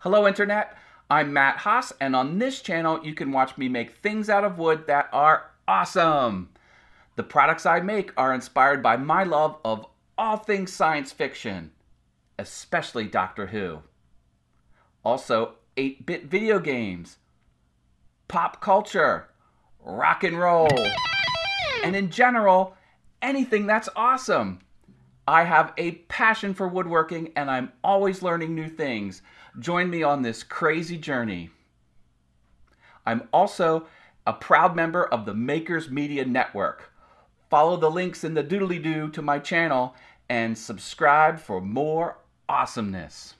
Hello, Internet. I'm Matt Haas, and on this channel, you can watch me make things out of wood that are awesome. The products I make are inspired by my love of all things science fiction, especially Doctor Who. Also, 8 bit video games, pop culture, rock and roll, and in general, anything that's awesome. I have a passion for woodworking and I'm always learning new things. Join me on this crazy journey. I'm also a proud member of the Makers Media Network. Follow the links in the doodly doo to my channel and subscribe for more awesomeness.